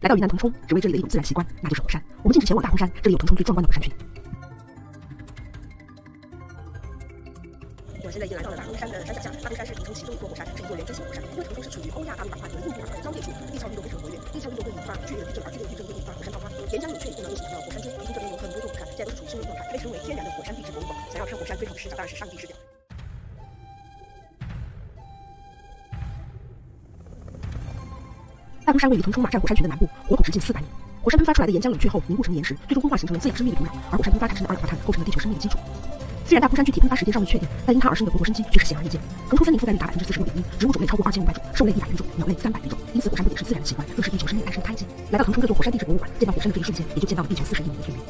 来到云南腾冲，只为这里的一种自然奇观，那就是火山。我们径直前往大红山，这里有腾冲最壮观的火山群。我现在已经来到了大红山的山脚下，大红山是腾冲其中一座火山，是一座圆锥形火山。因为腾冲是处于欧亚大陆板块和印度板块的交界处，地壳运动非常活跃，地壳运动会引发剧烈的地震，而剧烈的地震会引发火山爆发。岩浆涌出，不能引起的火山珠。离这边有很多座火山，现在都是处于休眠状态，被称为天然的火山地质博物馆。想要看火山最好的视角，当然是上帝视角。大孤山位于腾冲马占火山群的南部，火口直径四百米。火山喷发出来的岩浆冷却后凝固成岩石，最终风化形成了滋养生命的土壤，而火山喷发产生的二氧化碳构成了地球生命的基础。虽然大孤山具体喷发时间尚未确定，但因它而生的活泼生机却是显而易见。腾冲森林覆盖率达百分之四十六点一，植物种类超过二千五百种，兽类一百余种，鸟类三百余种。因此，火山不仅是自然的奇观，更是地球生命诞生的胎记。来到腾冲这座火山地质博物馆，见到火山的这一瞬间，也就见到了地球四十亿年的岁月。